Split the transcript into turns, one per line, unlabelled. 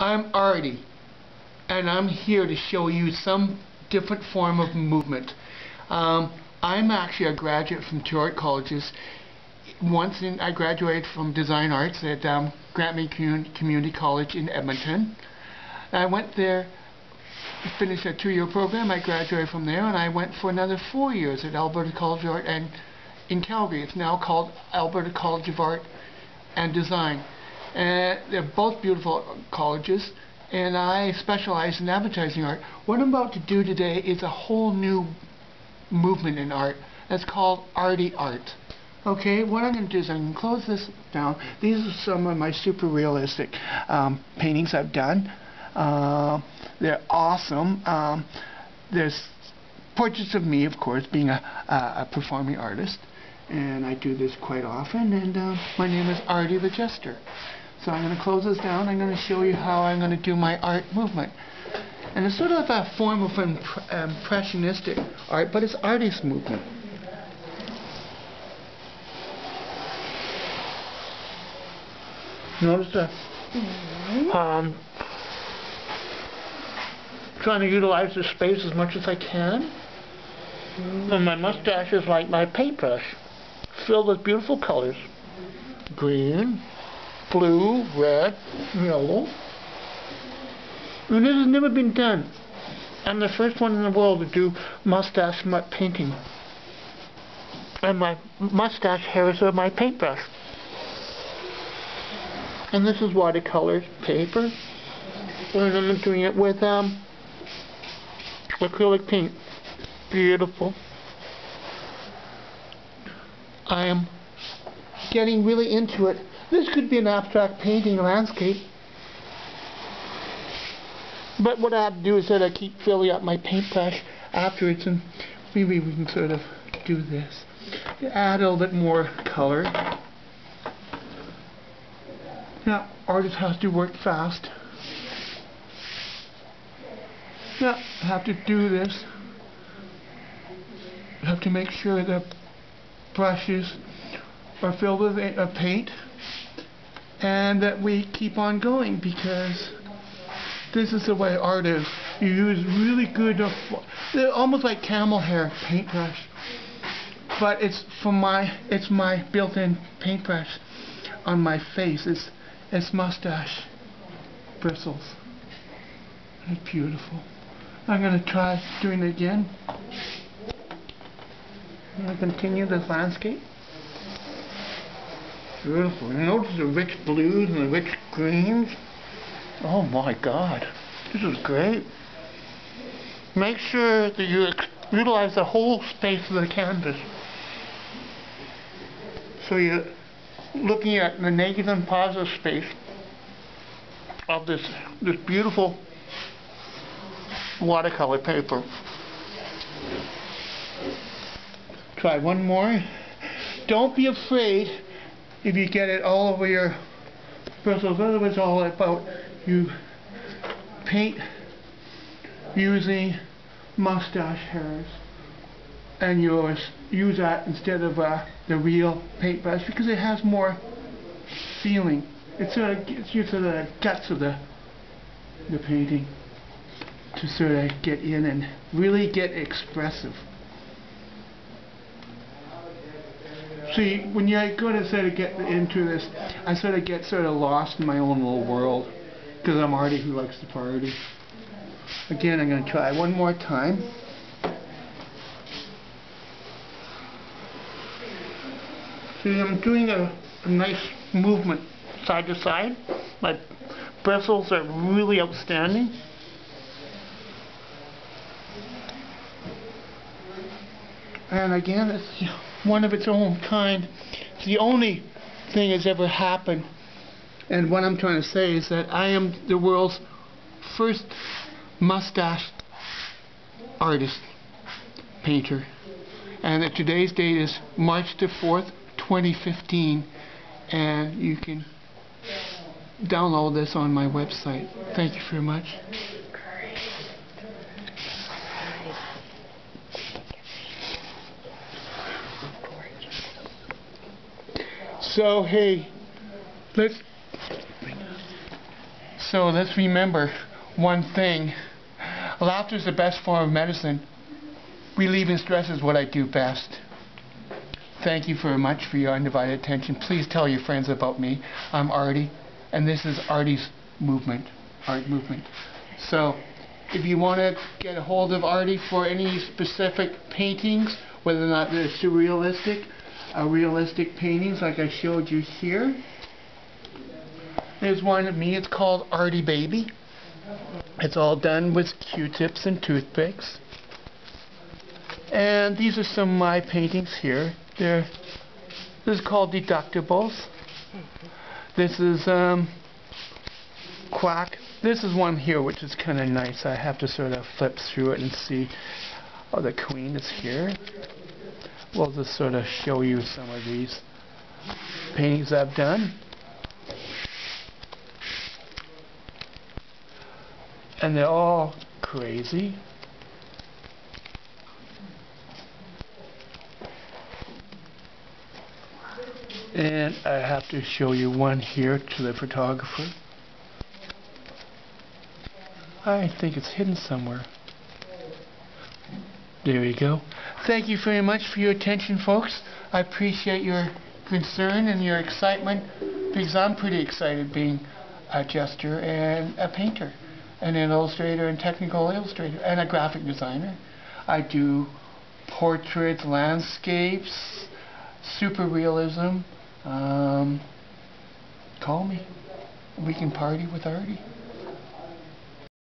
I'm Artie, and I'm here to show you some different form of movement. Um, I'm actually a graduate from two art colleges. Once in, I graduated from Design Arts at um, Grant MacEwan Community College in Edmonton. I went there, finished a two-year program. I graduated from there, and I went for another four years at Alberta College of Art and in Calgary. It's now called Alberta College of Art and Design. And they're both beautiful colleges, and I specialize in advertising art. What I'm about to do today is a whole new movement in art. That's called arty art. Okay, what I'm going to do is I'm going to close this down. These are some of my super realistic um, paintings I've done. Uh, they're awesome. Um, there's portraits of me, of course, being a, a, a performing artist. And I do this quite often. And uh, my name is Artie the Jester. So I'm going to close this down. I'm going to show you how I'm going to do my art movement. And it's sort of a form of imp impressionistic art, but it's artist movement. Notice that um, trying to utilize the space as much as I can. And my mustache is like my paintbrush, filled with beautiful colors. Green, blue, red, yellow. And this has never been done. I'm the first one in the world to do mustache painting. And my mustache hairs are my paintbrush. And this is watercolor paper. And I'm doing it with um, acrylic paint. Beautiful. I am getting really into it. This could be an abstract painting, landscape. But what I have to do is that I keep filling up my paintbrush afterwards and maybe we can sort of do this. Add a little bit more color. Now, artist has to work fast. Now, I have to do this. I have to make sure the brushes are filled with a paint and that we keep on going because this is the way art is. You use really good, uh, uh, almost like camel hair paintbrush, but it's for my, it's my built-in paintbrush on my face. It's, it's mustache bristles. It's beautiful. I'm going to try doing it again. I'm going to continue this landscape. Beautiful. You notice the rich blues and the rich greens? Oh my god. This is great. Make sure that you utilize the whole space of the canvas. So you're looking at the negative and positive space of this this beautiful watercolor paper. Try one more. Don't be afraid if you get it all over your bristles. Otherwise, all about you paint using mustache hairs and you use that instead of uh, the real paintbrush because it has more feeling. It's sort of it's sort of the guts of the the painting to sort of get in and really get expressive. See, when you go to sort of get into this, I sort of get sort of lost in my own little world because I'm Artie who likes to party. Again, I'm going to try one more time. See, I'm doing a, a nice movement side to side. My bristles are really outstanding. And again, it's one of its own kind. It's the only thing that's ever happened. And what I'm trying to say is that I am the world's first mustache artist, painter. And that today's date is March the 4th, 2015. And you can download this on my website. Thank you very much. So, hey, let's. So let's remember one thing. Laughter is the best form of medicine. Relieving stress is what I do best. Thank you very much for your undivided attention. Please tell your friends about me. I'm Artie, and this is Artie's movement, art movement. So, if you want to get a hold of Artie for any specific paintings, whether or not they're surrealistic, uh, realistic paintings like I showed you here, there's one of me. It's called Artie Baby. It's all done with Q-tips and toothpicks. And these are some of my paintings here. They're, this is called Deductibles. This is um, Quack. This is one here which is kind of nice. I have to sort of flip through it and see. Oh, the Queen is here. We'll just sort of show you some of these paintings I've done. And they're all crazy. And I have to show you one here to the photographer. I think it's hidden somewhere. There you go. Thank you very much for your attention, folks. I appreciate your concern and your excitement because I'm pretty excited being a jester and a painter and an illustrator and technical illustrator and a graphic designer. I do portraits, landscapes, super realism. Um, call me. We can party with Artie.